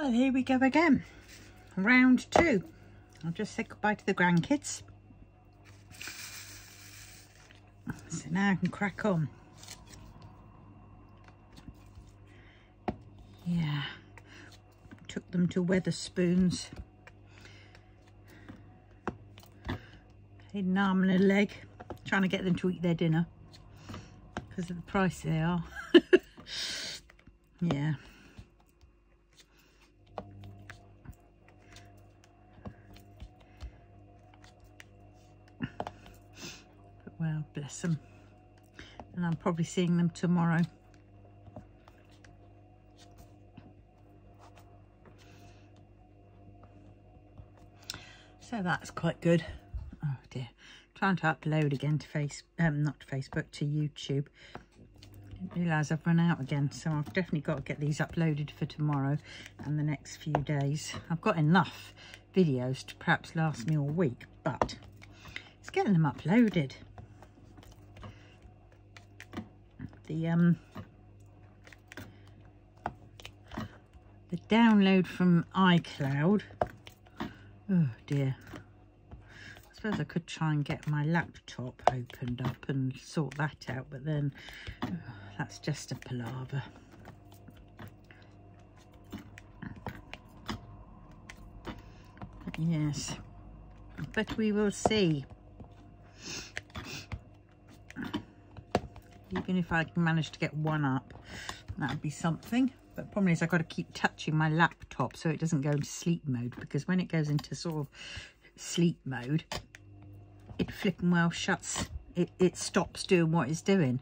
Well, here we go again. Round two. I'll just say goodbye to the grandkids. So now I can crack on. Yeah. Took them to Wetherspoons. Paid an arm and a leg. Trying to get them to eat their dinner. Because of the price they are. yeah. Well bless them and I'm probably seeing them tomorrow. So that's quite good. Oh dear. Trying to upload again to face um not facebook to youtube. Didn't realize i've run out again so i've definitely got to get these uploaded for tomorrow and the next few days. I've got enough videos to perhaps last me all week but it's getting them uploaded the um the download from iCloud. Oh dear. I suppose I could try and get my laptop opened up and sort that out, but then oh, that's just a palaver. Yes, but we will see. Even if I manage to get one up that would be something. But problem is I've got to keep touching my laptop so it doesn't go into sleep mode because when it goes into sort of sleep mode it flipping well shuts it, it stops doing what it's doing.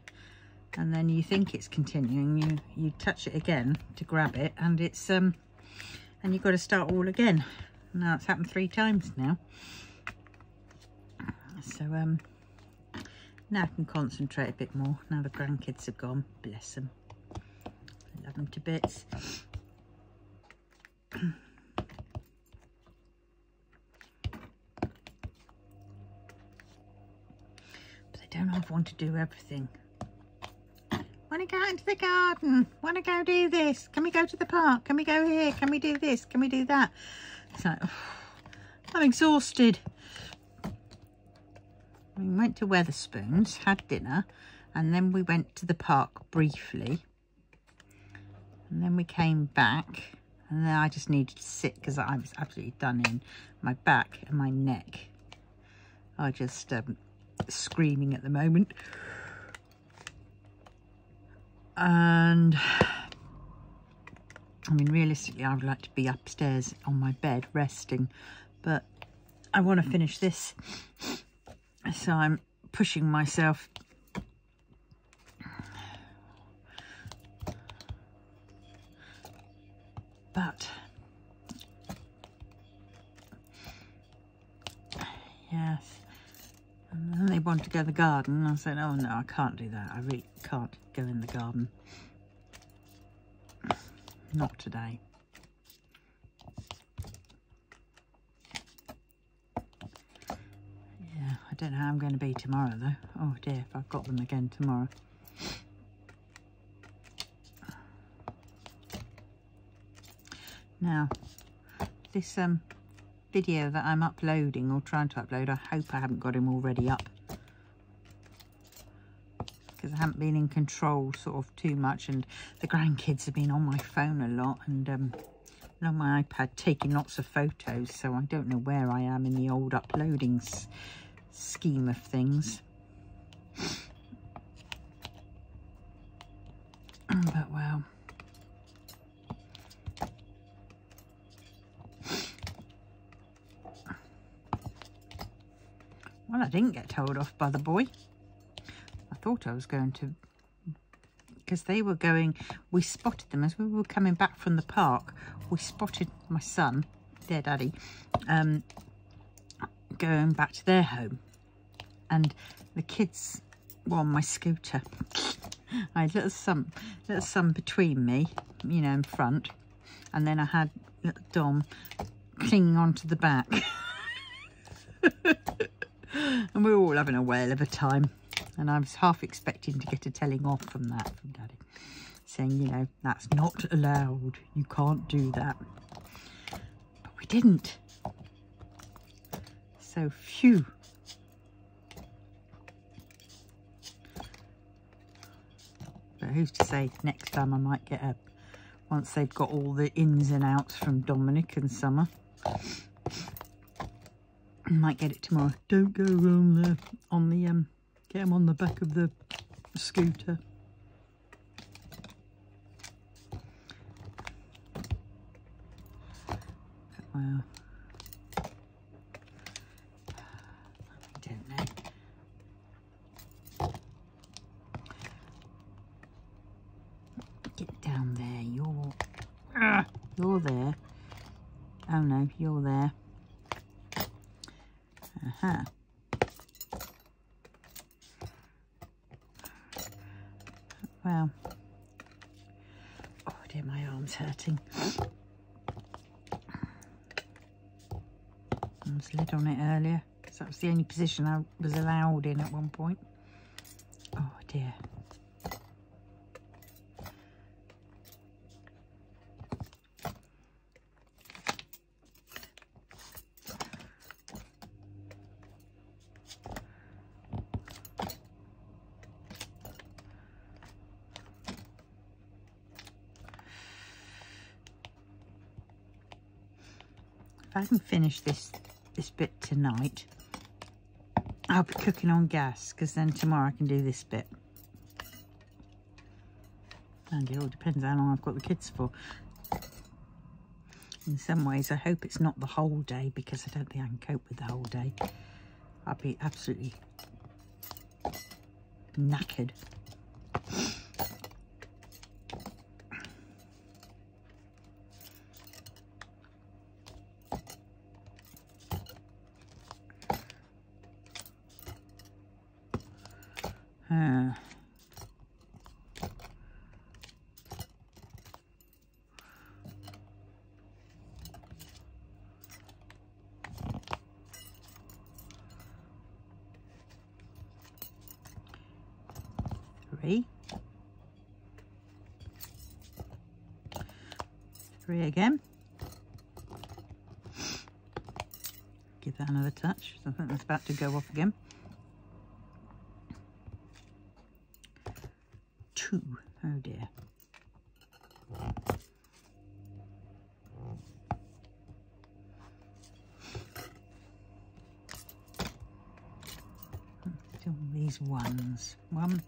And then you think it's continuing you you touch it again to grab it and it's um and you've got to start all again. Now it's happened three times now. So um now I can concentrate a bit more. Now the grandkids have gone. Bless them. I love them to bits. but they don't have one to do everything. Want to go out into the garden? Want to go do this? Can we go to the park? Can we go here? Can we do this? Can we do that? It's like, oh, I'm exhausted. We went to Wetherspoons, had dinner, and then we went to the park briefly. And then we came back, and then I just needed to sit because I was absolutely done in. My back and my neck are just um, screaming at the moment. And I mean, realistically, I would like to be upstairs on my bed resting, but I want to finish this so I'm pushing myself. But yes. And then they want to go to the garden I said oh no I can't do that. I really can't go in the garden. Not today don't know how I'm going to be tomorrow though. Oh dear, if I've got them again tomorrow. Now, this um, video that I'm uploading or trying to upload, I hope I haven't got him already up. Because I haven't been in control sort of too much and the grandkids have been on my phone a lot and um, on my iPad taking lots of photos so I don't know where I am in the old uploadings scheme of things. but well. Well, I didn't get told off by the boy. I thought I was going to, because they were going, we spotted them as we were coming back from the park. We spotted my son, their daddy, um, going back to their home and the kids were on my scooter. I had little son, little son between me, you know, in front, and then I had little Dom clinging onto the back. and we were all having a whale of a time. And I was half expecting to get a telling off from that, from Daddy, saying, you know, that's not allowed. You can't do that. But we didn't. So phew. But who's to say next time I might get a once they've got all the ins and outs from Dominic and Summer. I might get it tomorrow. Don't go on the on the um get them on the back of the scooter. Wow. I don't know. Get down there. You're uh, you're there. Oh no, you're there. Uh-huh. Well. Oh dear, my arm's hurting. I was on it earlier. So that was the only position I was allowed in at one point. Oh dear. I can finish this this bit tonight, I'll be cooking on gas because then tomorrow I can do this bit. And it all depends how long I've got the kids for. In some ways, I hope it's not the whole day because I don't think I can cope with the whole day. I'll be absolutely knackered. three, three again. Give that another touch. I think that's about to go off again. Two. Oh dear. these ones. One,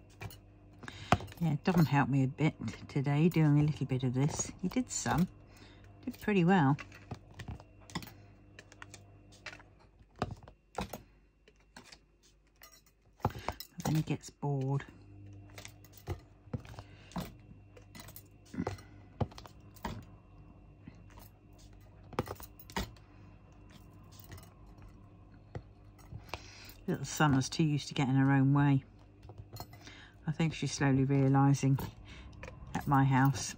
yeah, it doesn't help me a bit today doing a little bit of this. He did some. Did pretty well. But then he gets bored. Little Summer's too used to getting her own way. I think she's slowly realising at my house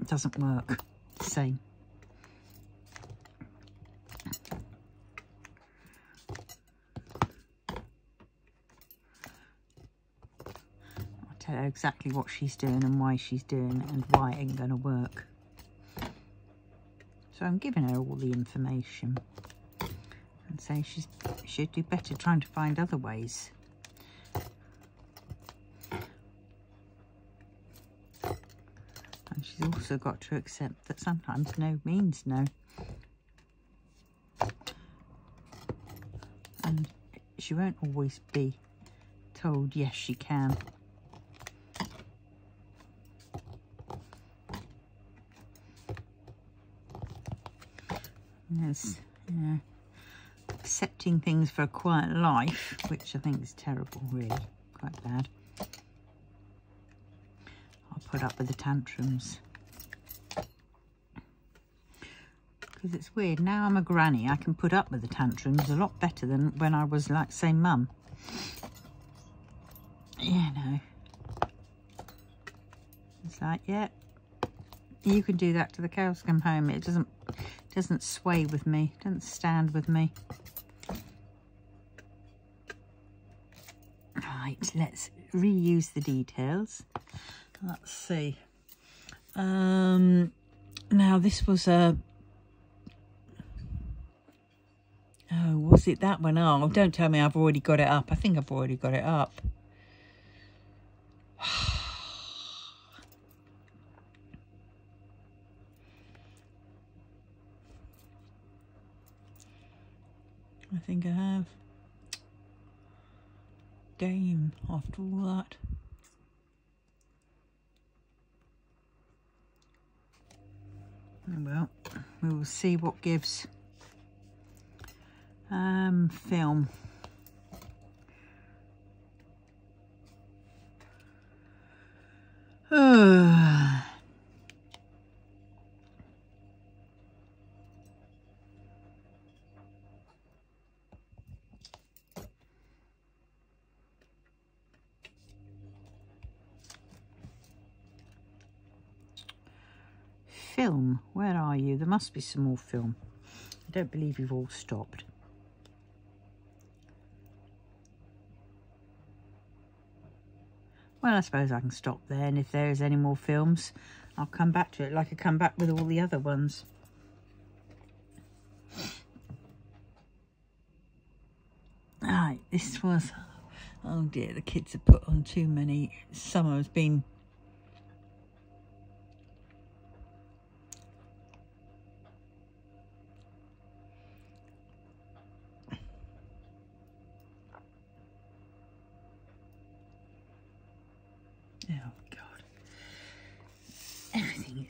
it doesn't work the same. I'll tell her exactly what she's doing and why she's doing it and why it ain't going to work. So I'm giving her all the information and say she should do better trying to find other ways. And she's also got to accept that sometimes no means no. And she won't always be told yes she can. Yes, yeah, accepting things for a quiet life, which I think is terrible, really, quite bad I'll put up with the tantrums. Because it's weird, now I'm a granny, I can put up with the tantrums a lot better than when I was like, say, mum. Yeah, no. It's like, yeah, you can do that to the cows come home. It doesn't doesn't sway with me, doesn't stand with me. Right, let's reuse the details let's see. Um, now this was a Oh, was it that one? Oh, don't tell me I've already got it up. I think I've already got it up. Think I have. Game after all that. Well, we will see what gives. Um, film. film. Where are you? There must be some more film. I don't believe you've all stopped. Well, I suppose I can stop there, and if there's any more films, I'll come back to it like I come back with all the other ones. Right, this was... Oh dear, the kids have put on too many. Summer has been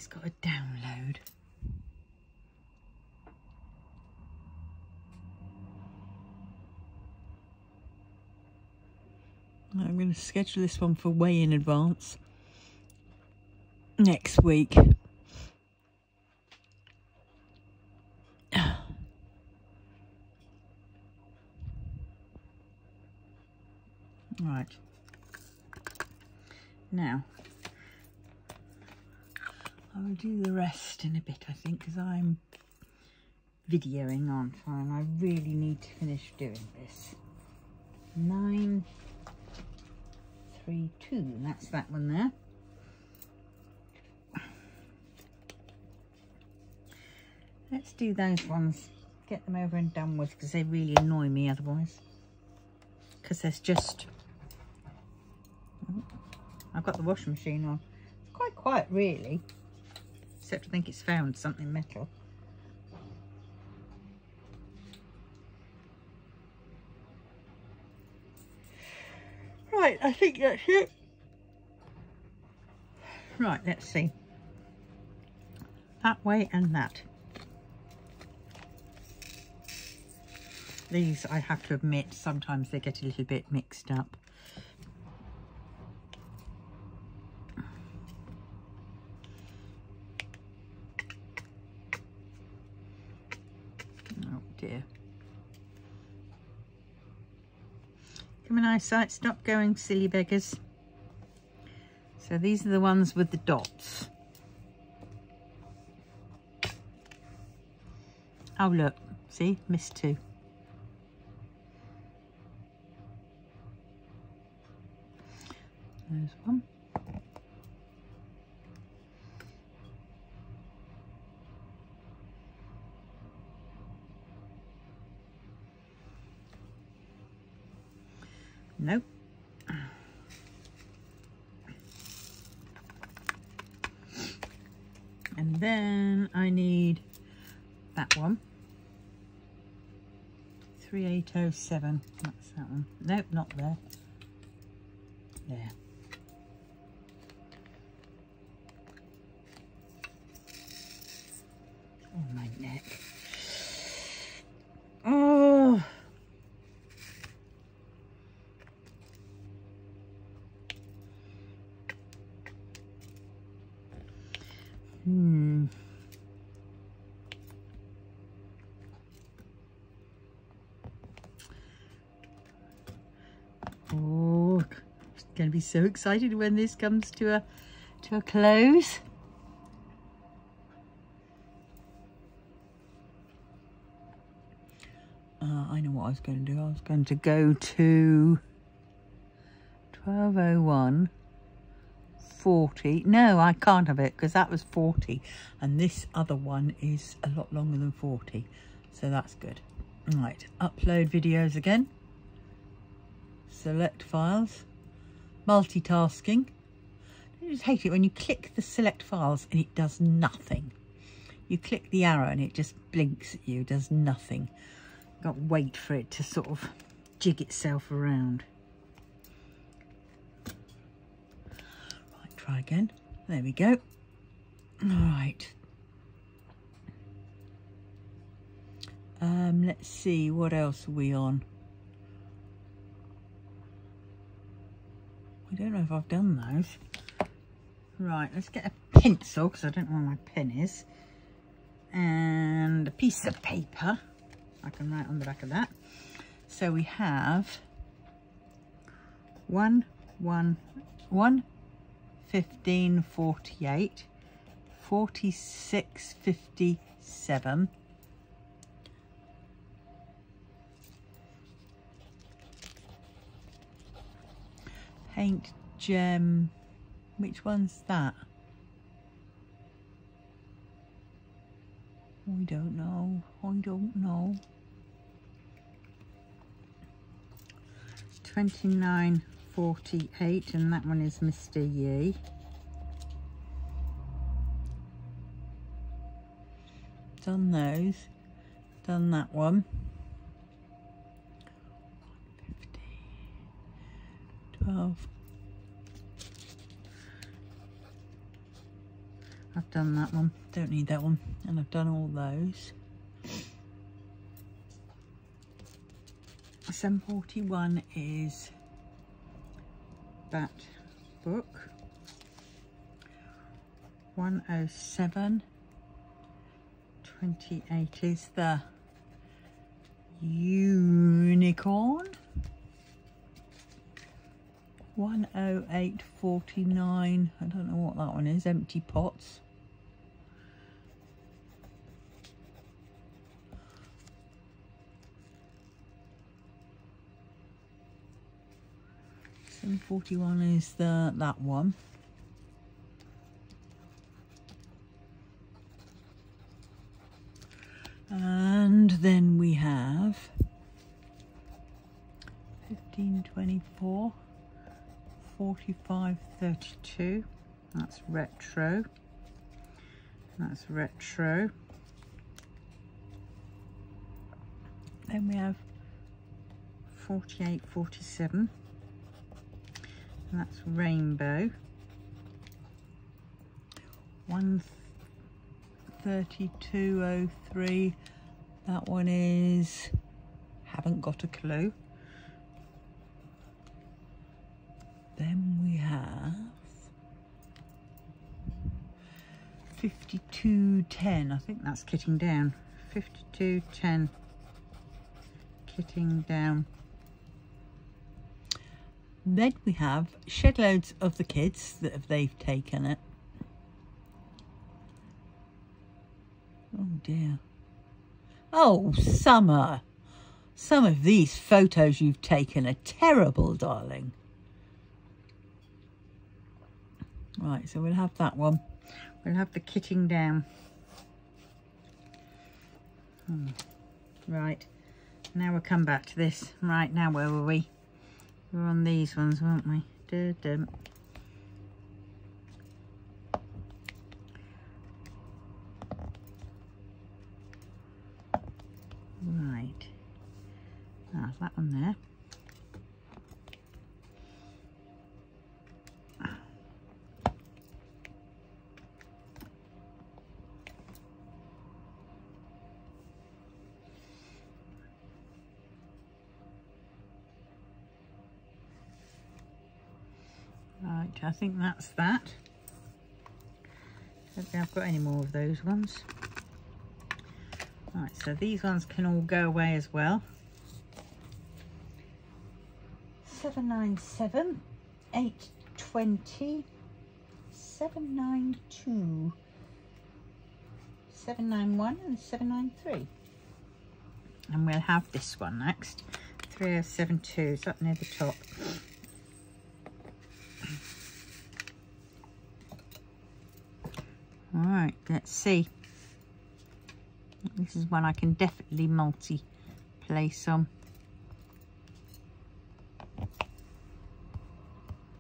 it's got a download. I'm going to schedule this one for way in advance next week. Right. Now, I will do the rest in a bit, I think, because I'm videoing on time. I really need to finish doing this. Nine, three, two. That's that one there. Let's do those ones. Get them over and done with because they really annoy me otherwise. Because there's just... Oh, I've got the washing machine on. It's quite quiet, really except I think it's found something metal. Right, I think that's it. Right, let's see. That way and that. These, I have to admit, sometimes they get a little bit mixed up. Eyesight. Stop going, silly beggars. So these are the ones with the dots. Oh, look. See? Missed two. There's one. Nope. And then I need that one. 3807. That's that one. Nope, not there. There. Oh, my neck. going to be so excited when this comes to a to a close. Uh, I know what I was going to do. I was going to go to 1201 40. No, I can't have it because that was 40. And this other one is a lot longer than 40. So that's good. Right, upload videos again. Select files. Multitasking. I just hate it when you click the select files and it does nothing. You click the arrow and it just blinks at you, does nothing. you Got to wait for it to sort of jig itself around. Right, try again. There we go. All right. Um, let's see, what else are we on? Don't know if I've done those. Right, let's get a pencil because I don't know where my pen is. And a piece of paper. I can write on the back of that. So we have one, one, one, 15, 48, 46, 57, paint gem which one's that? I don't know. I don't know. 2948 and that one is Mr. Yi. Done those. Done that one 12 I've done that one. Don't need that one. And I've done all those. 741 is that book. 107 28 is the unicorn 108.49 I don't know what that one is empty pots Seven forty one is the that one. And then we have fifteen twenty four. 4532 that's retro. That's retro. Then we have 4847 that's rainbow. 13203 that one is haven't got a clue then we have 5210 I think that's kitting down. 5210 kitting down. Then we have shed loads of the kids that they've taken it. Oh dear. Oh summer. Some of these photos you've taken are terrible darling. Right, so we'll have that one. We'll have the kitting down. Hmm. Right, now we'll come back to this. Right, now where were we? We were on these ones, weren't we? Right, ah, that one there. I think that's that. Don't think I've got any more of those ones. Right, so these ones can all go away as well. 797, 820, 792, 791 and 793. And we'll have this one next. 3072 is up near the top. All right let's see this is one I can definitely multi place on.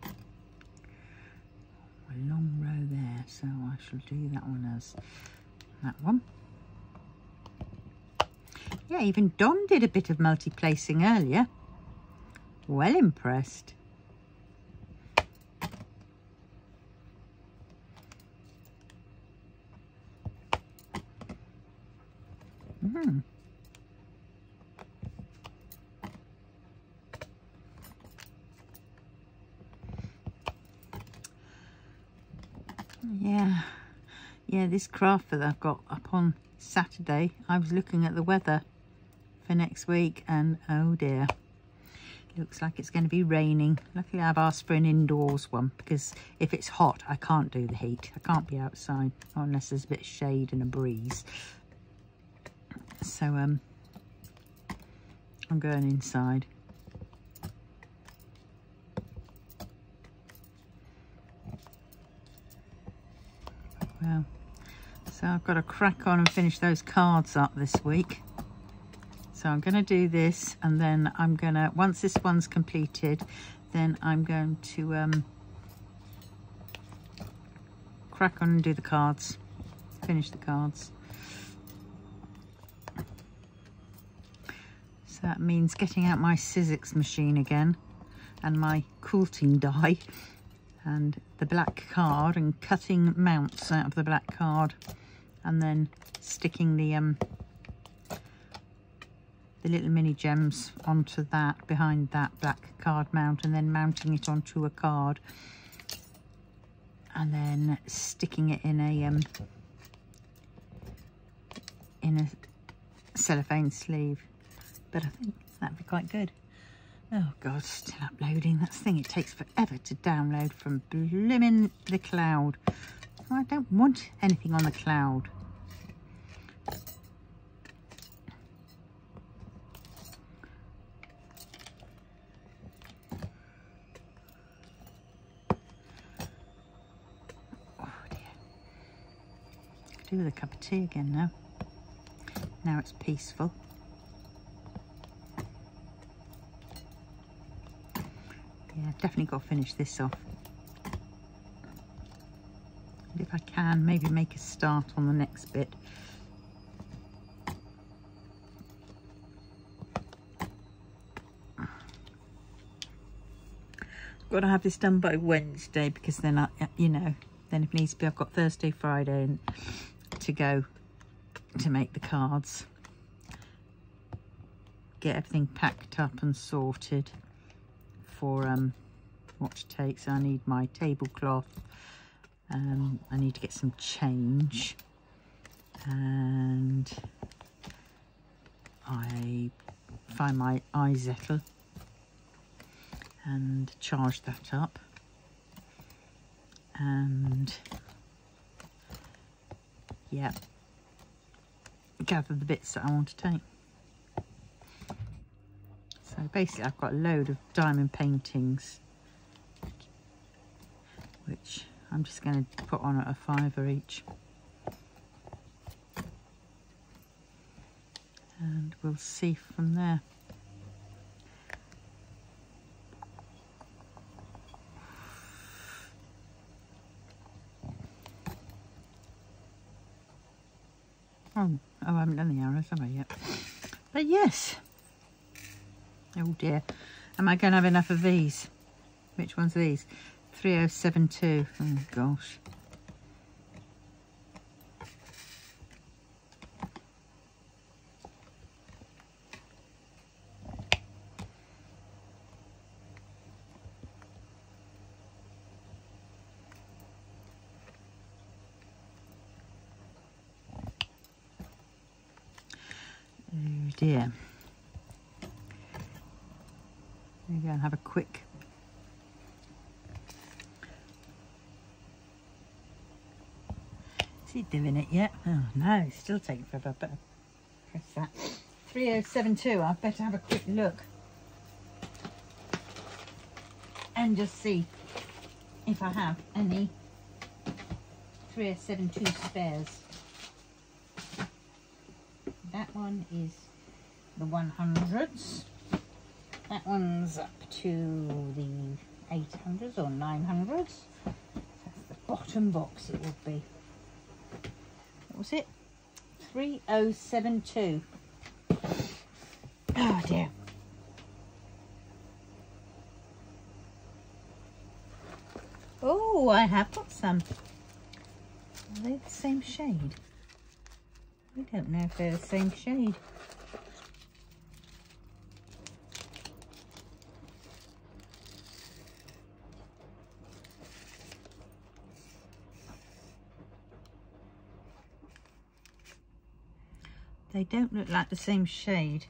A long row there, so I shall do that one as that one. Yeah, even Dom did a bit of multi-placing earlier. Well impressed. Hmm. Yeah, yeah, this craft that I've got up on Saturday, I was looking at the weather for next week and oh dear, looks like it's going to be raining. Luckily I've asked for an indoors one because if it's hot I can't do the heat. I can't be outside unless there's a bit of shade and a breeze. So um, I'm going inside. Well, so I've got to crack on and finish those cards up this week. So I'm going to do this and then I'm going to, once this one's completed, then I'm going to um, crack on and do the cards, finish the cards. That means getting out my Sizzix machine again and my quilting die and the black card and cutting mounts out of the black card and then sticking the um the little mini gems onto that behind that black card mount and then mounting it onto a card and then sticking it in a um in a cellophane sleeve but I think that'd be quite good Oh God, still uploading. That thing, it takes forever to download from blooming the cloud. I don't want anything on the cloud. Oh dear. Do with a cup of tea again now. Now it's peaceful. Definitely got to finish this off. And if I can, maybe make a start on the next bit. got to have this done by Wednesday because then I, you know, then if needs be, I've got Thursday, Friday and to go to make the cards. Get everything packed up and sorted for um, what takes. I need my tablecloth. Um, I need to get some change. And I find my iZettle and charge that up. And yeah, gather the bits that I want to take. So basically I've got a load of diamond paintings which I'm just going to put on at a fiver each. And we'll see from there. Oh, oh, I haven't done the arrows, have I yet? But yes. Oh dear. Am I going to have enough of these? Which one's are these? 3072. Oh gosh. Oh dear. Maybe I'll have a quick Is he doing it yet? Oh no, it's still taking forever. Better press that. 3072, I better have a quick look. And just see if I have any 3072 spares. That one is the 100s. That one's up to the 800s or 900s. That's the bottom box it would be. Was it? 3072. Oh dear. Oh, I have got some. Are they the same shade? We don't know if they're the same shade. They don't look like the same shade.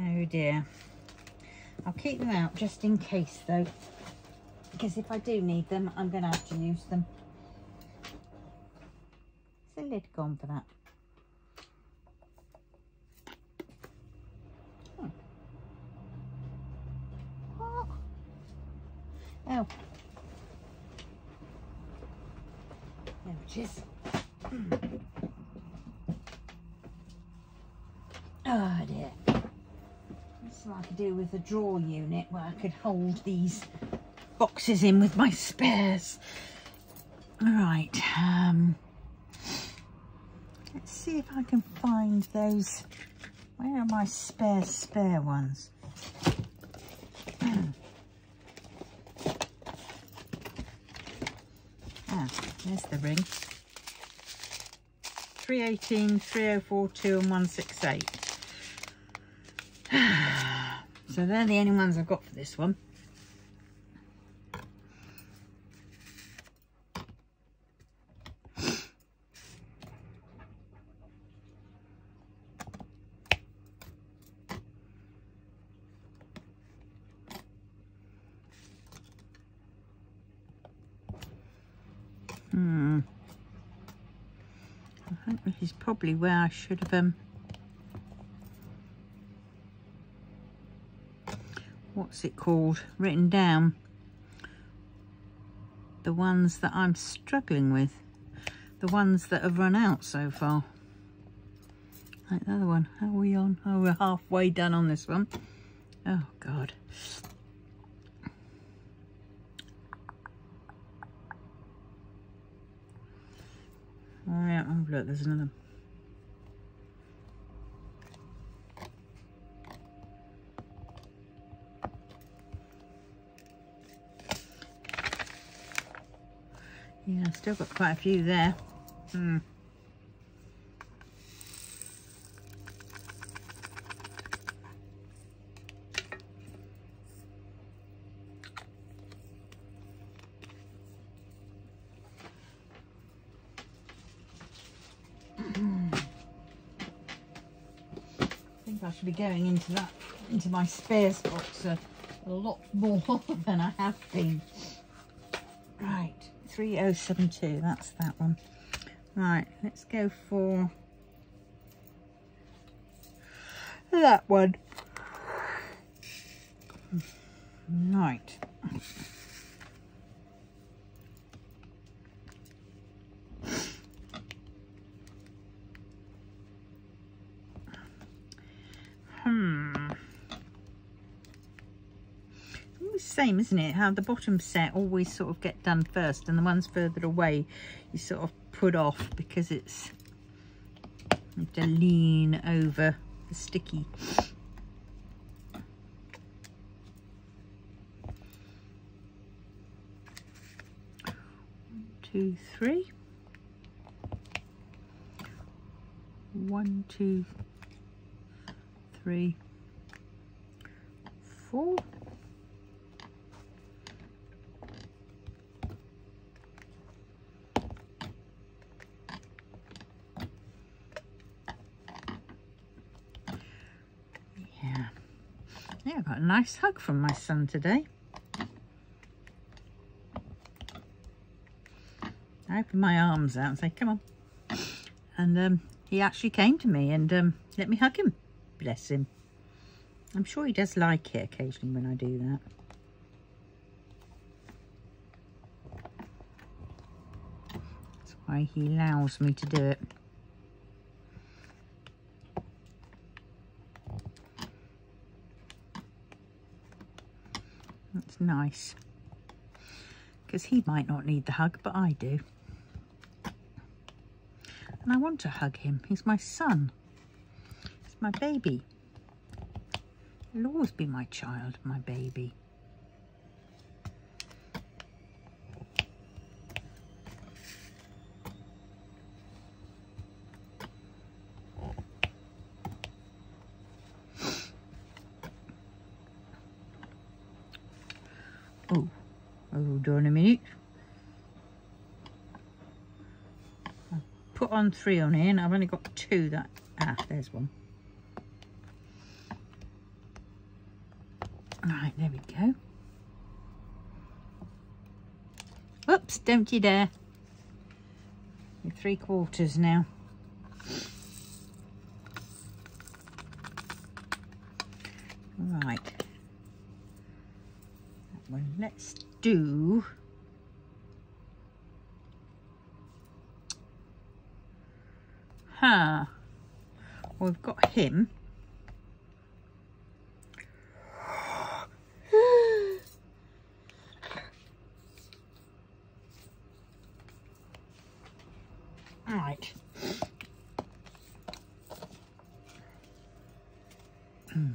Oh dear. I'll keep them out just in case though. Because if I do need them, I'm going to have to use them. Is the lid gone for that? Hmm. Oh. oh. There it is. Oh dear. This is what I could do with a drawer unit where I could hold these boxes in with my spares. Right, um, let's see if I can find those. Where are my spare, spare ones? ah, there's the ring. 318, 3042 and 168. so they're the only ones I've got for this one. Hmm. I think this is probably where I should have um what's it called written down the ones that I'm struggling with the ones that have run out so far. Like the other one. How are we on? Oh we're halfway done on this one. Oh god. Oh yeah oh look there's another Yeah, still got quite a few there. Hmm. I think I should be going into that, into my spares box a, a lot more than I have been. Right. 3072, that's that one. Right, let's go for that one. Right. Same, isn't it? How the bottom set always sort of get done first and the ones further away you sort of put off because it's you have to lean over the sticky. One, two, three. One, two, three, four. Yeah, I got a nice hug from my son today. I opened my arms out and said, come on. And um, he actually came to me and um, let me hug him. Bless him. I'm sure he does like it occasionally when I do that. That's why he allows me to do it. That's nice. Because he might not need the hug, but I do. And I want to hug him. He's my son. He's my baby. He'll always be my child, my baby. Oh, hold on a minute. I put on three on here and I've only got two that, ah, there's one. Right, there we go. Oops, don't you dare. You're three quarters now. Right. Well, let's do... Huh. We've got him. Right. Hmm.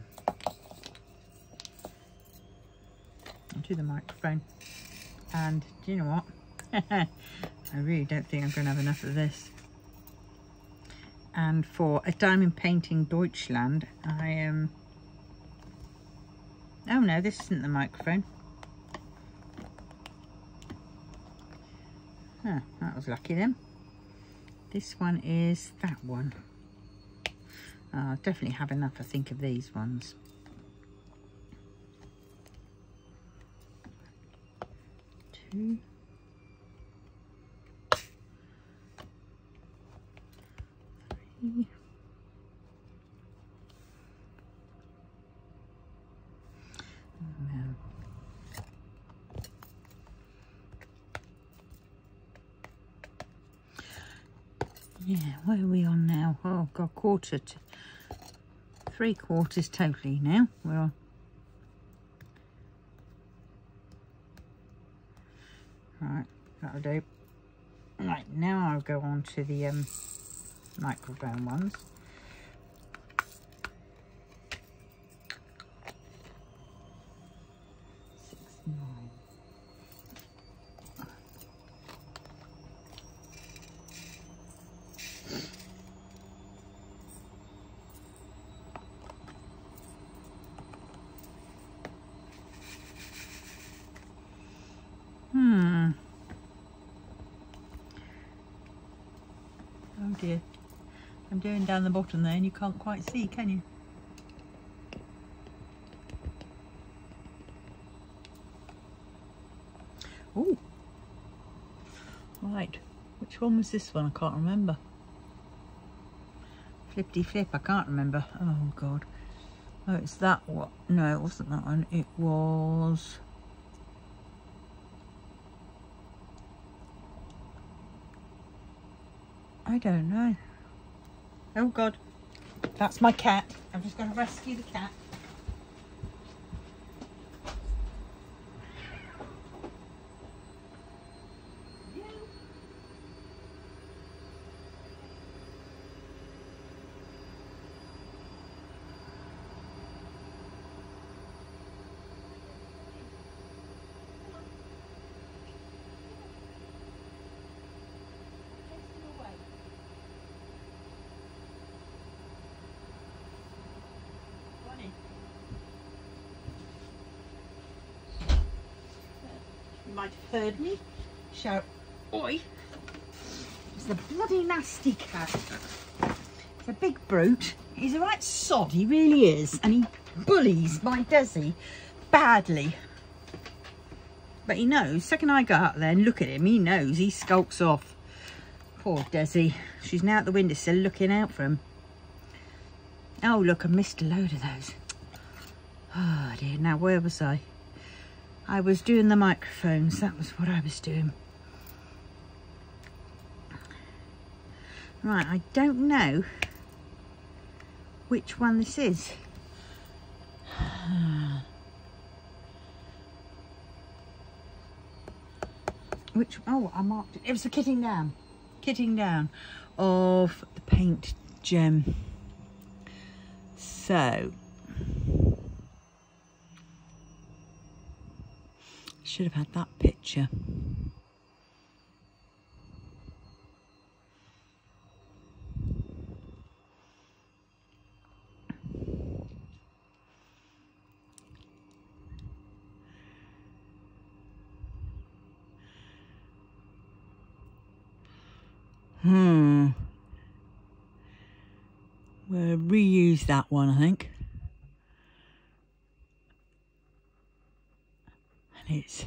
Onto the microphone. And do you know what? I really don't think I'm going to have enough of this. And for a diamond painting Deutschland, I am... Um... Oh no, this isn't the microphone. Huh, that was lucky then. This one is that one. I'll definitely have enough, I think, of these ones. Two. Three. Yeah, where are we on Oh, quarter to three quarters totally now. We're. Right, that'll do. Right, now I'll go on to the um, microphone ones. Dear. I'm doing down the bottom there and you can't quite see, can you? Oh, right. Which one was this one? I can't remember. Flippity flip, I can't remember. Oh, God. Oh, it's that one. No, it wasn't that one. It was... I don't know. Oh God, that's my cat. I'm just going to rescue the cat. Heard me shout, oi. It's the bloody nasty cat. It's a big brute. He's a right sod, he really is. And he bullies my Desi badly. But he knows, second I go out there and look at him, he knows, he skulks off. Poor Desi. She's now at the windowsill looking out for him. Oh, look, I missed a load of those. Oh, dear. Now, where was I? I was doing the microphones, that was what I was doing. Right, I don't know which one this is. Which, oh, I marked it. It was the kitting down, kitting down of the paint gem. So, should have had that picture. Hmm. We'll reuse that one, I think. And it's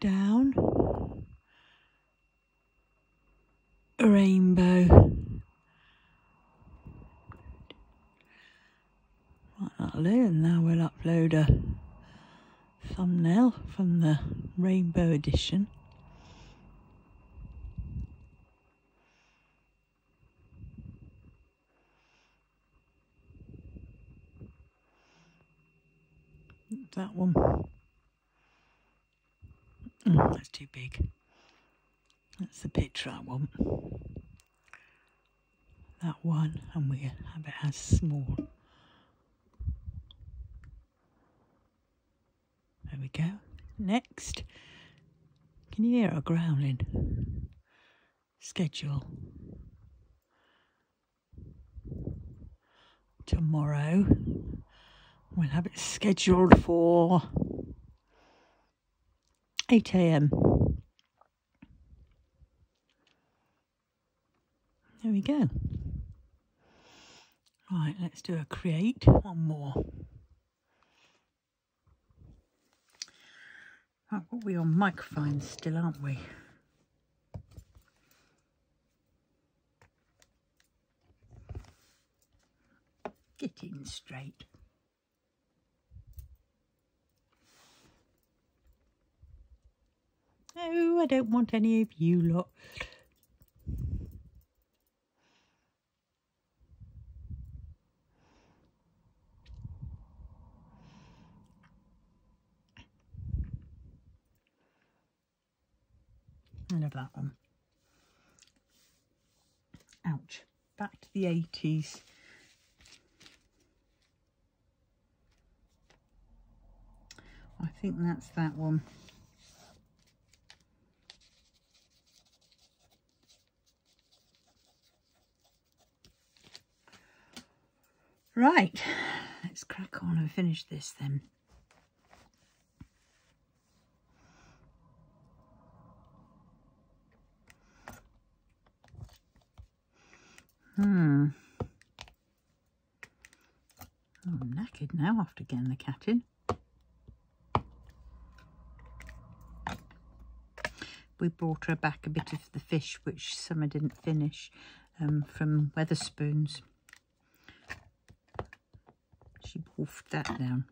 down a rainbow. Right, that'll do, and now we'll upload a thumbnail from the Rainbow Edition. That one. Oh, that's too big. That's the picture I want. That one, and we have it as small. There we go. Next. Can you hear a growling? Schedule. Tomorrow we'll have it scheduled for 8 a.m. There we go. Right, let's do a create. One more. What we on microphones still, aren't we? Get in straight. I don't want any of you lot. I love that one. Ouch. Back to the 80s. I think that's that one. Right, let's crack on and finish this then. Hmm. Oh, I'm knackered now after getting the cat in. We brought her back a bit of the fish which Summer didn't finish um, from Wetherspoons. She wolfed that down.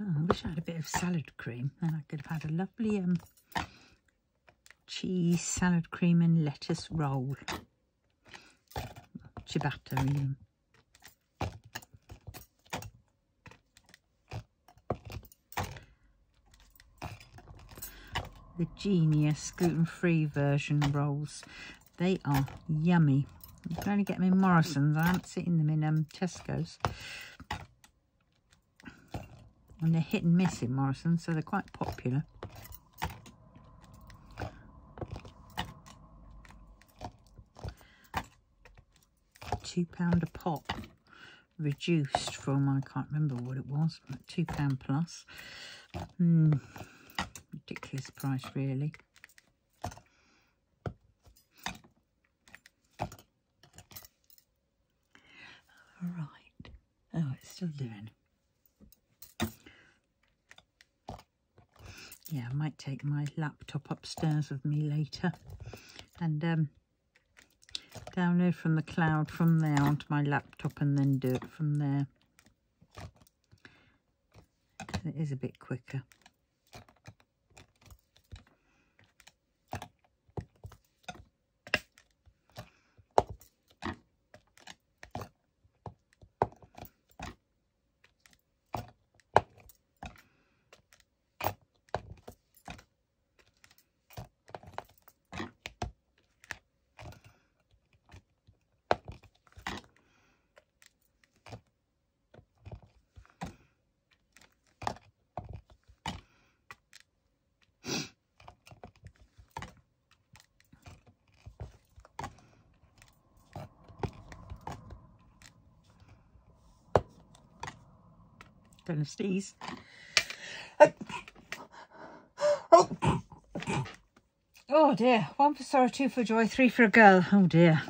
Oh, I wish I had a bit of salad cream. Then I could have had a lovely um, cheese, salad cream and lettuce roll. The Genius gluten-free version rolls. They are yummy. You can only get them in Morrison's. I haven't seen them in um, Tesco's and they're hit and miss in Morrison, so they're quite popular. Two pound a pop, reduced from I can't remember what it was, but two pound plus. Mm, ridiculous price, really. All right. Oh, it's still doing. yeah, I might take my laptop upstairs with me later and um, download from the cloud from there onto my laptop and then do it from there. It is a bit quicker. Gonna sneeze. Oh dear. One for sorrow, two for joy, three for a girl. Oh dear.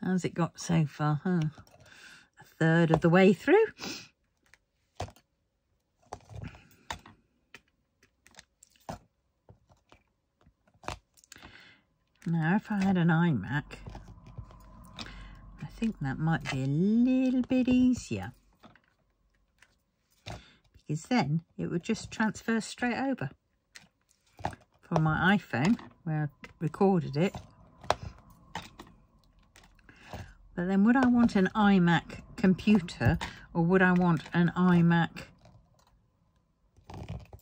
How's it got so far? Huh? A third of the way through. Now, if I had an iMac, I think that might be a little bit easier. Because then it would just transfer straight over. From my iPhone, where I recorded it. But then would I want an iMac computer or would I want an iMac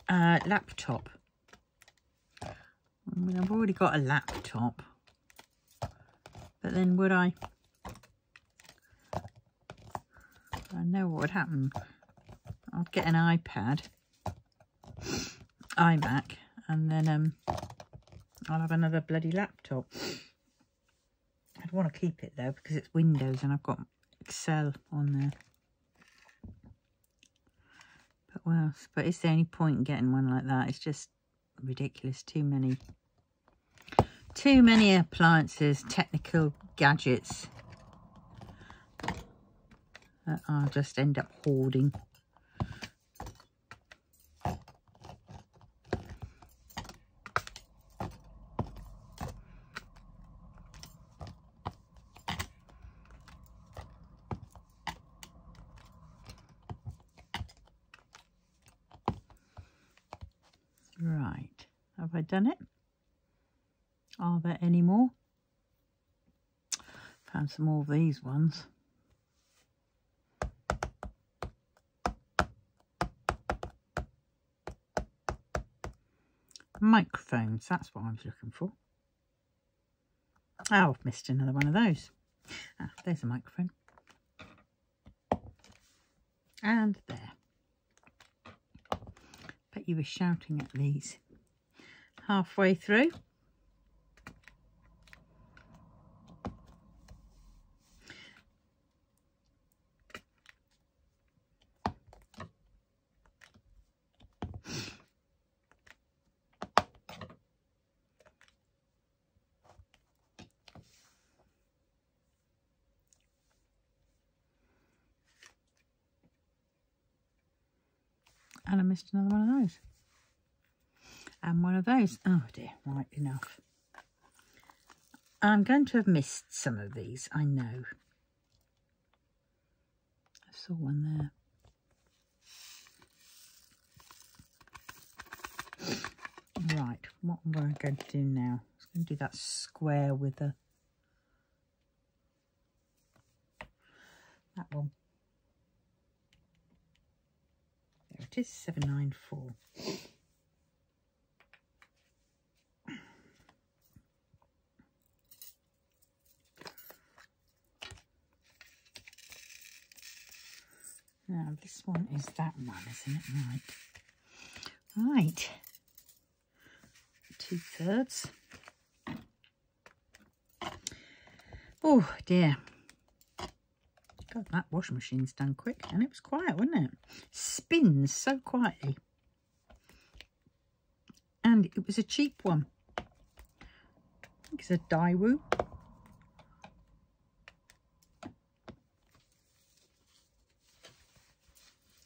uh, laptop? I mean, I've already got a laptop. But then would I... I know what would happen. I'd get an iPad, iMac, and then um, I'll have another bloody laptop. I'd want to keep it though because it's Windows and I've got Excel on there. But well, but is there any point in getting one like that? It's just ridiculous. Too many, too many appliances, technical gadgets that I'll just end up hoarding. Right, have I done it? Are there any more? Found some more of these ones. Microphones, that's what I was looking for. Oh, I've missed another one of those. Ah, there's a microphone. And there bet you were shouting at these halfway through. I missed another one of those. And one of those. Oh dear, right, enough. I'm going to have missed some of these, I know. I saw one there. Right, what am I going to do now? I'm going to do that square with a... That one. There it is, 794. Now this one is that one, isn't it? Right. Right. Two thirds. Oh dear. God, that washing machine's done quick. And it was quiet, wasn't it? Spins so quietly. And it was a cheap one. I think it's a Daewoo.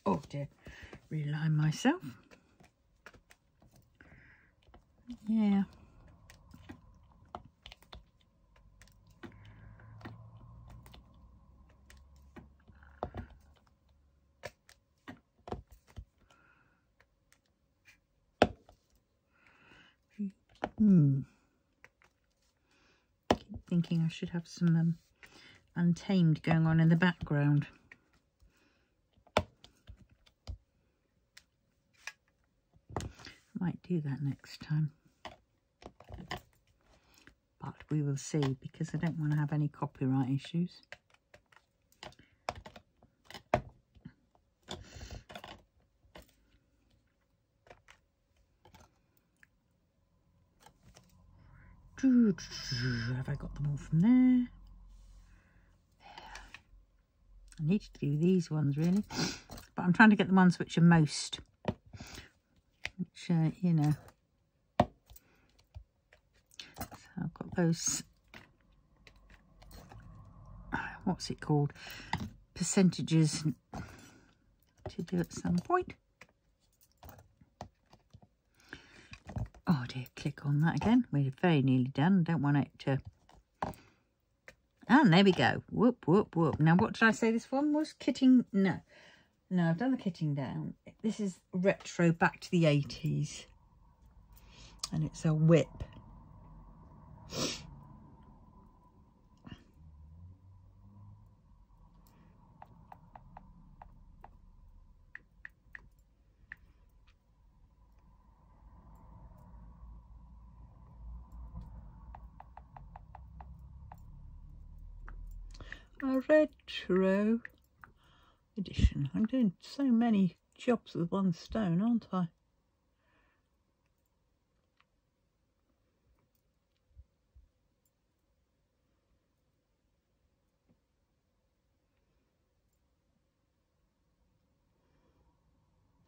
Oh dear, realign myself. Yeah. Hmm. Keep thinking I should have some um, Untamed going on in the background. Might do that next time. But we will see because I don't want to have any copyright issues. Have I got them all from there? I need to do these ones really, but I'm trying to get the ones which are most, which uh, you know. So I've got those. What's it called? Percentages to do at some point. Dear, click on that again. We're very nearly done. Don't want it to... And there we go. Whoop, whoop, whoop. Now, what did I say this one was? Kitting... No. No, I've done the kitting down. This is retro back to the 80s. And it's a whip. Retro edition. I'm doing so many jobs with one stone, aren't I?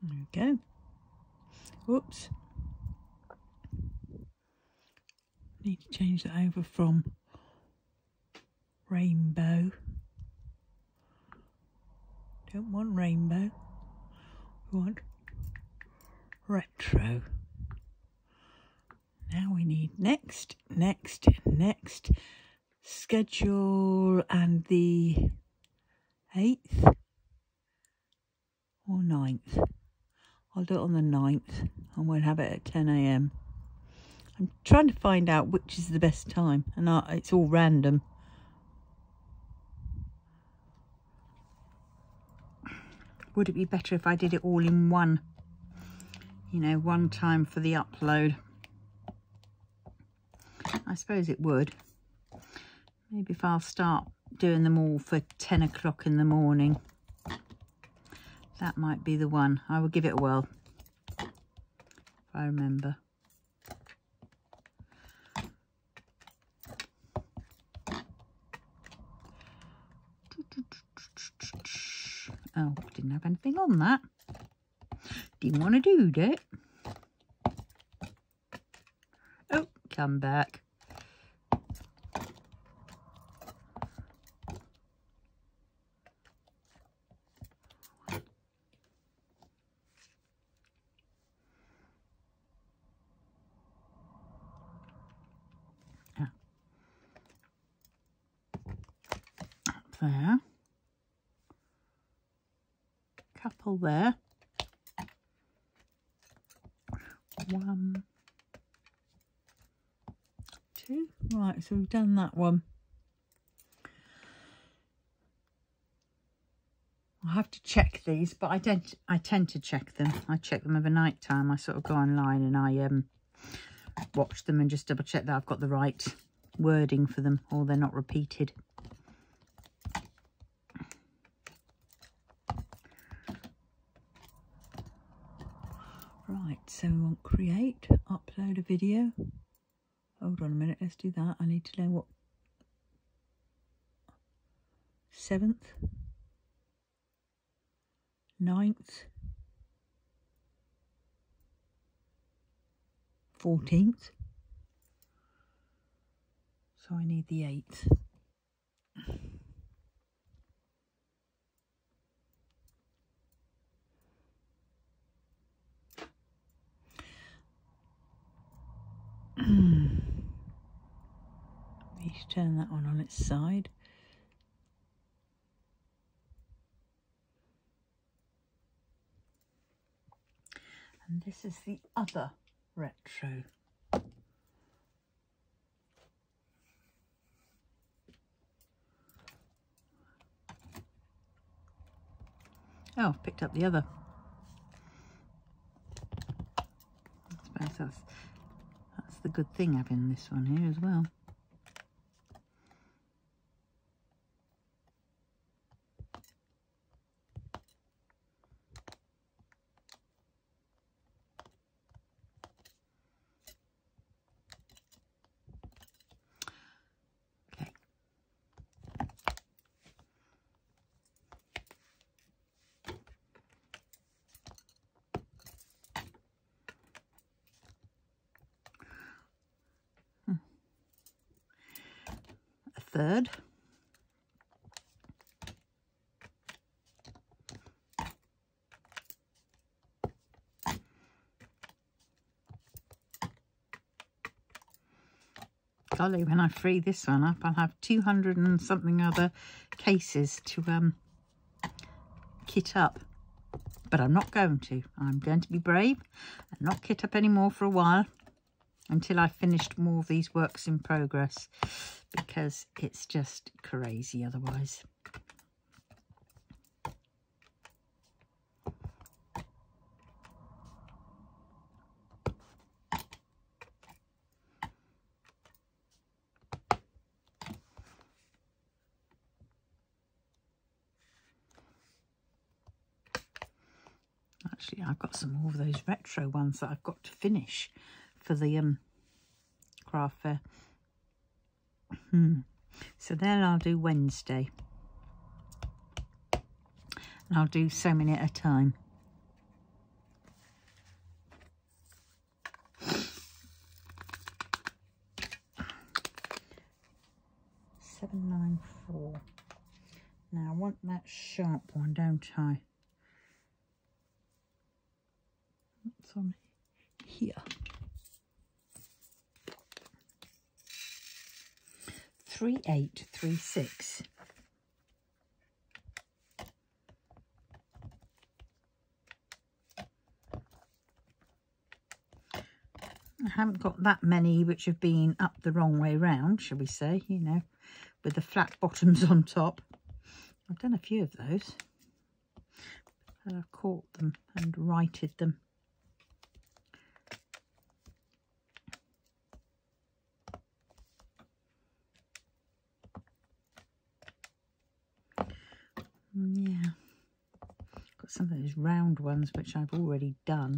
There we go. Whoops. Need to change that over from rainbow. Don't want rainbow. We want retro. Now we need next, next, next schedule and the 8th or 9th. I'll do it on the 9th and we'll have it at 10 a.m. I'm trying to find out which is the best time and I, it's all random. Would it be better if I did it all in one, you know, one time for the upload? I suppose it would. Maybe if I'll start doing them all for 10 o'clock in the morning. That might be the one. I will give it a whirl. If I remember. Oh, didn't have anything on that. Didn't want to do that. Oh, come back. there. There. One, two. Right, so we've done that one. I have to check these, but I tend I tend to check them. I check them over night time. I sort of go online and I um watch them and just double check that I've got the right wording for them or they're not repeated. do that. I need to know what seventh, ninth, fourteenth. So I need the eighth. Hmm turn that one on its side. And this is the other retro. Oh, I've picked up the other. I suppose that's, that's the good thing having this one here as well. third. Golly, when I free this one up, I'll have 200 and something other cases to um, kit up. But I'm not going to. I'm going to be brave and not kit up anymore for a while until I've finished more of these works in progress because it's just crazy otherwise. Actually, I've got some more of those retro ones that I've got to finish for the um, craft fair. Hmm. So then I'll do Wednesday. And I'll do so many at a time. Seven nine four. Now I want that sharp one, don't I? On here? 3836. I haven't got that many which have been up the wrong way round, shall we say, you know, with the flat bottoms on top. I've done a few of those. And I've caught them and righted them. Mm, yeah. Got some of those round ones which I've already done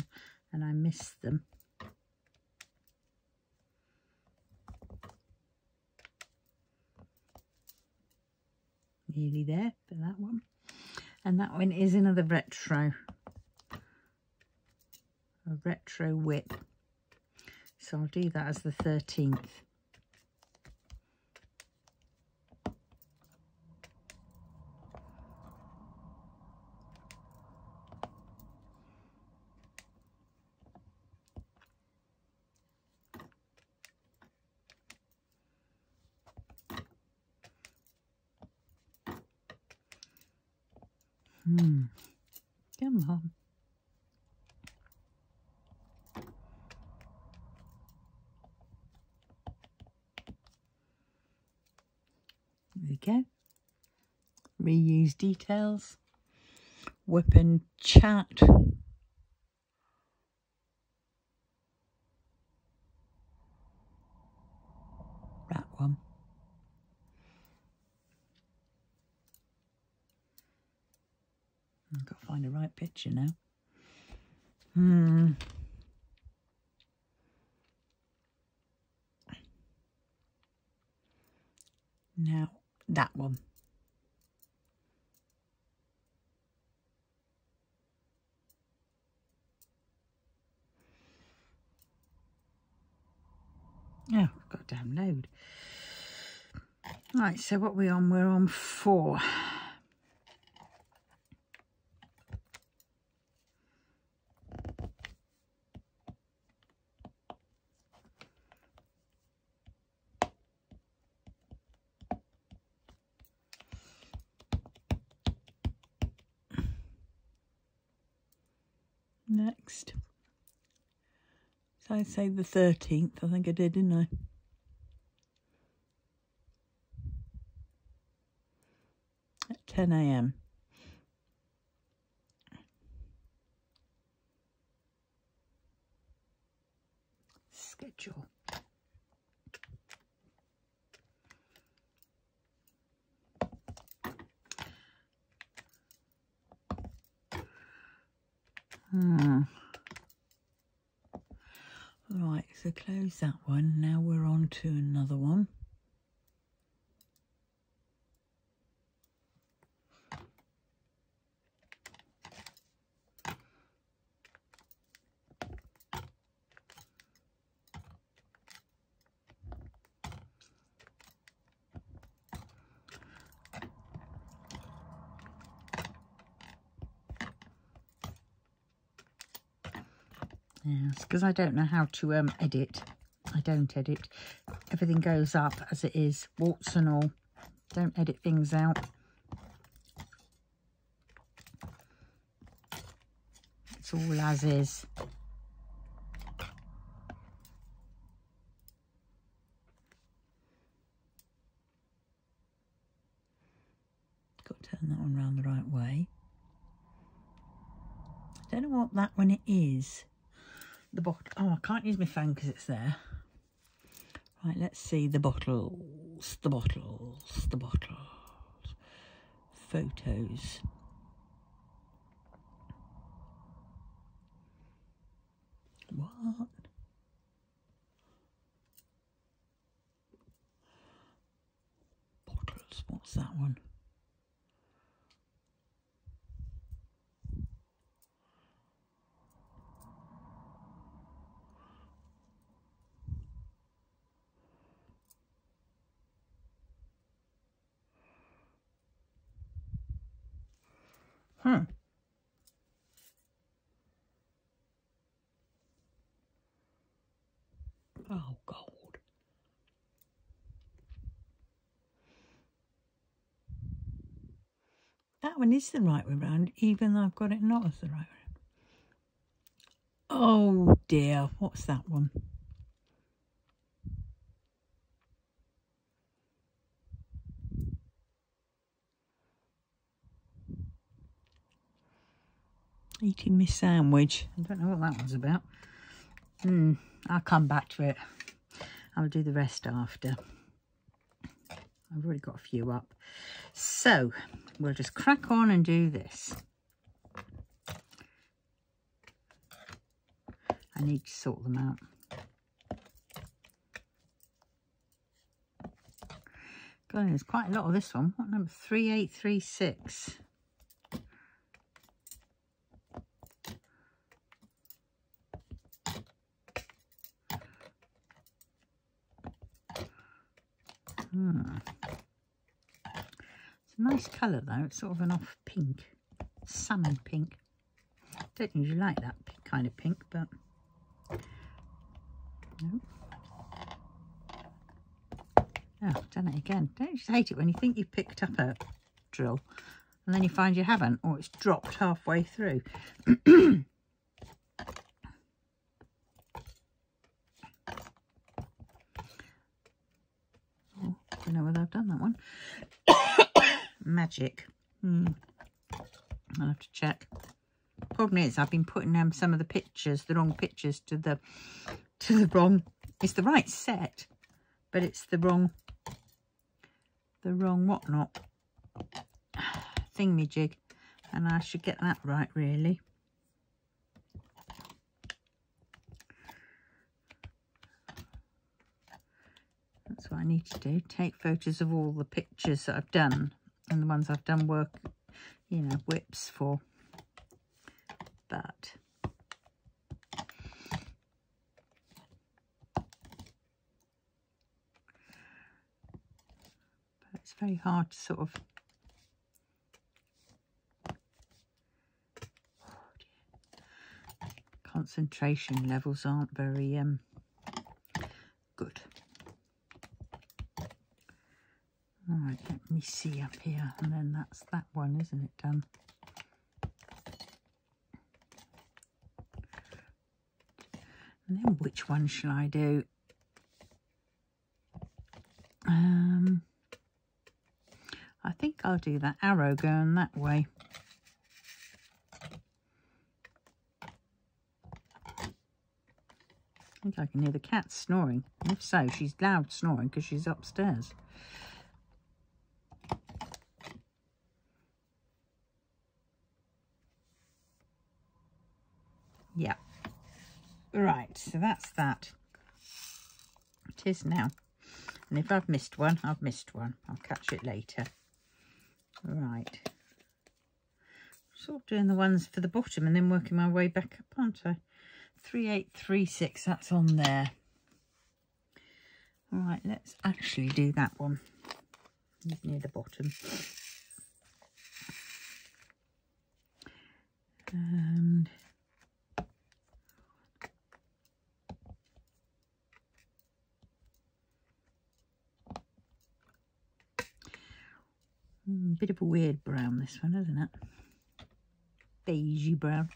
and I missed them. Nearly there for that one. And that one is another retro. A retro whip. So I'll do that as the 13th. Hmm. Come on. There we go. Details. Whip and chat. That one. I've got to find the right picture now. Hmm. Now, that one. damn. Right, so what we on? We're on four. next. So I say the 13th, I think I did, didn't I? 10 a.m. Schedule. Hmm. Right, so close that one. Now we're on to another one. Yes, because I don't know how to um, edit. I don't edit. Everything goes up as it is, warts and all. Don't edit things out. It's all as is. Got to turn that one round the right way. I don't know what that one is the bottle. Oh, I can't use my phone because it's there. Right, let's see the bottles, the bottles, the bottles. Photos. What? Bottles, what's that one? Hmm. Oh, gold. That one is the right way round, even though I've got it not as the right way. Oh dear, what's that one? 'Eating my sandwich. I don't know what that one's about. Hmm, I'll come back to it. I'll do the rest after. I've already got a few up. So, we'll just crack on and do this. I need to sort them out. God, there's quite a lot of this one. What number? 3836. Hmm. It's a nice colour though. It's sort of an off pink, salmon pink. Don't usually like that kind of pink, but no. Oh, done it again. Don't you just hate it when you think you picked up a drill and then you find you haven't or it's dropped halfway through. don't know whether I've done that one. Magic. Hmm. I'll have to check. Problem is, I've been putting um, some of the pictures, the wrong pictures, to the to the wrong. It's the right set, but it's the wrong, the wrong whatnot thingy-jig, and I should get that right, really. I need to do. Take photos of all the pictures that I've done and the ones I've done work, you know, whips for. But it's very hard to sort of concentration levels aren't very um good. All right, let me see up here, and then that's that one, isn't it, done? And then which one shall I do? Um, I think I'll do that arrow going that way. I think I can hear the cat snoring. If so, she's loud snoring because she's upstairs. Yeah. Right, so that's that. It is now. And if I've missed one, I've missed one. I'll catch it later. Right. Sort of doing the ones for the bottom and then working my way back up, aren't I? 3836, that's on there. All right, let's actually do that one. near the bottom. Bit of a weird brown, this one, isn't it? Beigey brown.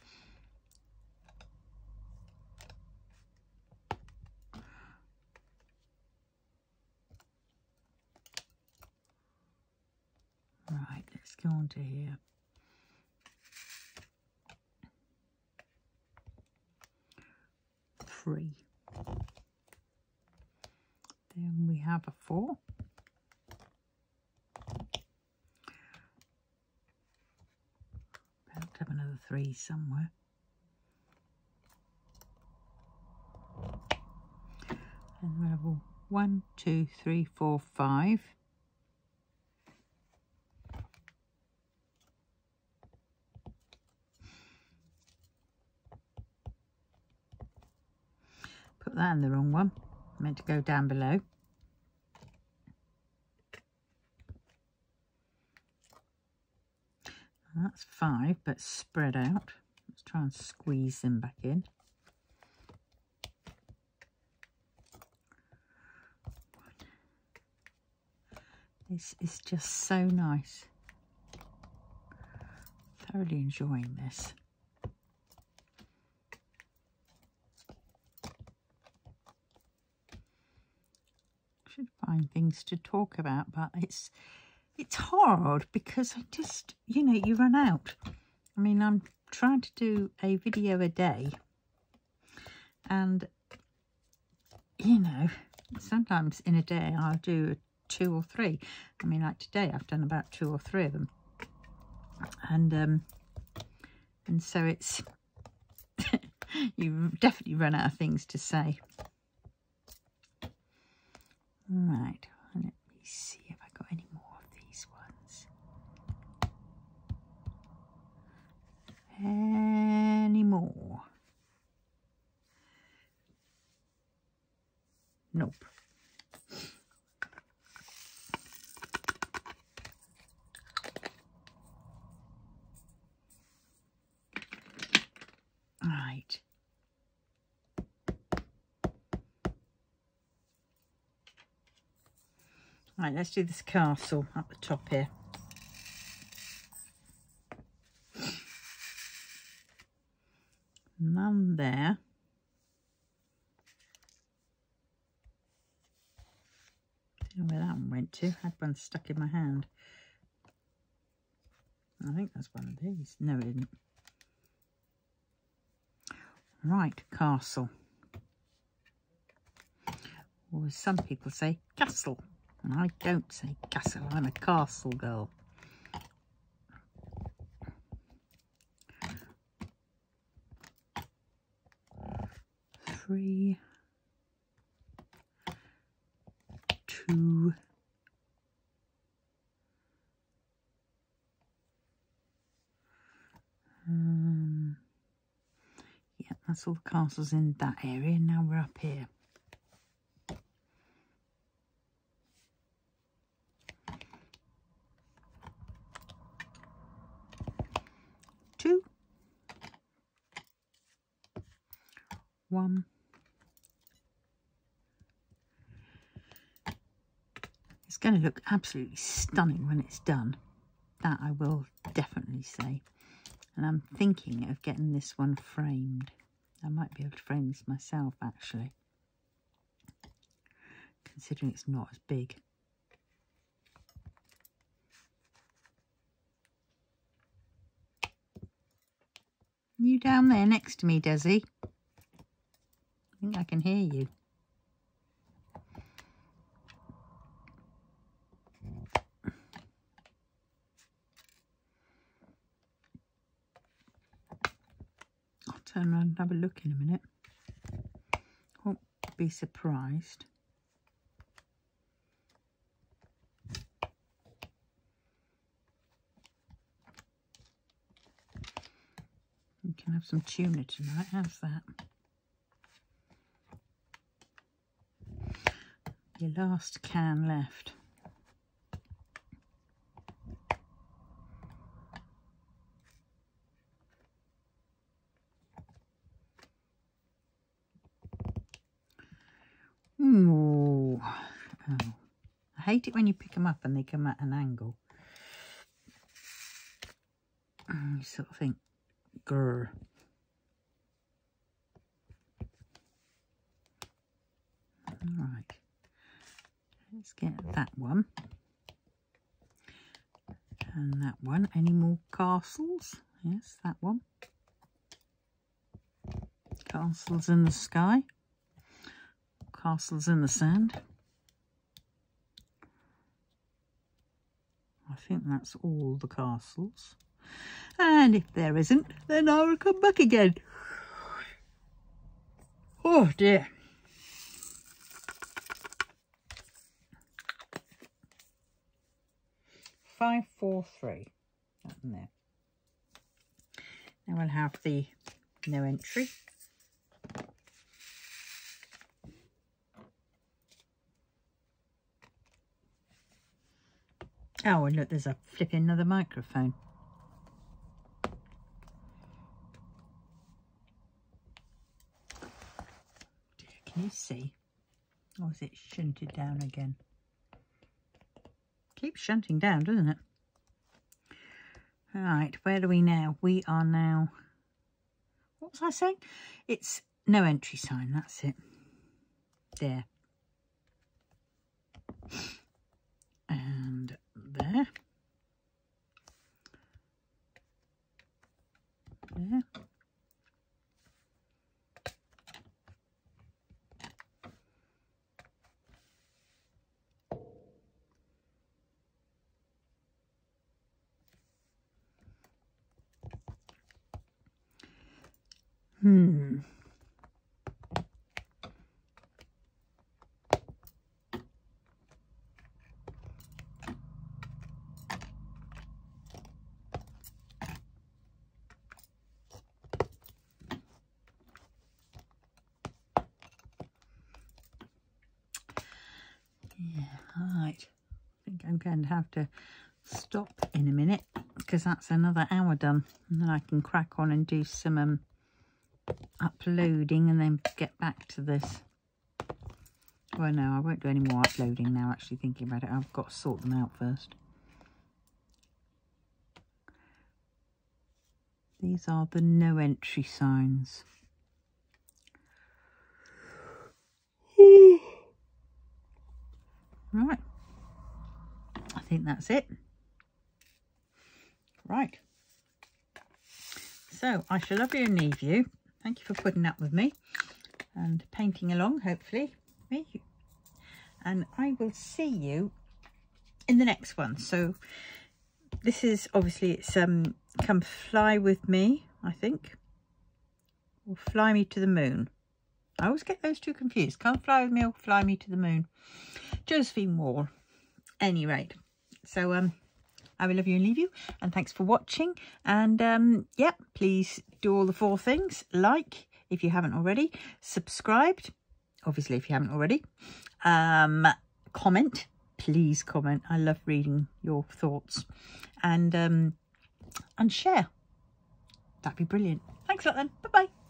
Right, let's go on to here. Three. Then we have a four. have another three somewhere. And have one, two, three, four, five. Put that in the wrong one. meant to go down below. That's five, but spread out. Let's try and squeeze them back in. This is just so nice. Thoroughly enjoying this. Should find things to talk about, but it's it's hard because I just, you know, you run out. I mean, I'm trying to do a video a day and, you know, sometimes in a day I'll do two or three. I mean, like today I've done about two or three of them. And, um, and so it's, you definitely run out of things to say. Right, let me see if I got any more. anymore. Nope. Right. Right, let's do this castle at the top here. none there. Don't know where that one went one stuck in my hand. I think that's one of these. No, it isn't. Right, castle. Or as some people say, castle. And I don't say castle, I'm a castle girl. three, two, um, all the castles in that area. Now we're up here. Two, one, It's going to look absolutely stunning when it's done. That I will definitely say. And I'm thinking of getting this one framed. I might be able to frame this myself actually. Considering it's not as big. You down there next to me, Desi? I think I can hear you. Turn around and have a look in a minute. Won't be surprised. We can have some tuna tonight. How's that? Your last can left. Ooh. Oh. I hate it when you pick them up and they come at an angle. Mm, you sort of think, grr. Right, let's get that one. And that one. Any more castles? Yes, that one. Castles in the sky. Castles in the sand. Think that's all the castles. And if there isn't, then I will come back again. Oh dear. Five, four, three. That there. Now we'll have the no entry. Oh, and look, there's a flipping another microphone. Can you see? Or is it shunted down again? Keeps shunting down, doesn't it? Right, where are we now? We are now... What was I saying? It's no entry sign, that's it. There. And there. There. Hmm. Yeah, right. I think I'm going to have to stop in a minute because that's another hour done. And then I can crack on and do some um, uploading and then get back to this. Well, no, I won't do any more uploading now, actually thinking about it. I've got to sort them out first. These are the no entry signs. Right. Think that's it. Right. So I shall love you and leave you. Thank you for putting up with me and painting along, hopefully. And I will see you in the next one. So this is obviously it's um come fly with me, I think. Or fly me to the moon. I always get those two confused. Come fly with me or fly me to the moon. Josephine Wall. Any rate. So um I will love you and leave you. And thanks for watching. And um, yeah, please do all the four things. Like if you haven't already. Subscribed, obviously if you haven't already. Um, comment, please comment. I love reading your thoughts. And, um, and share. That'd be brilliant. Thanks a lot then. Bye-bye.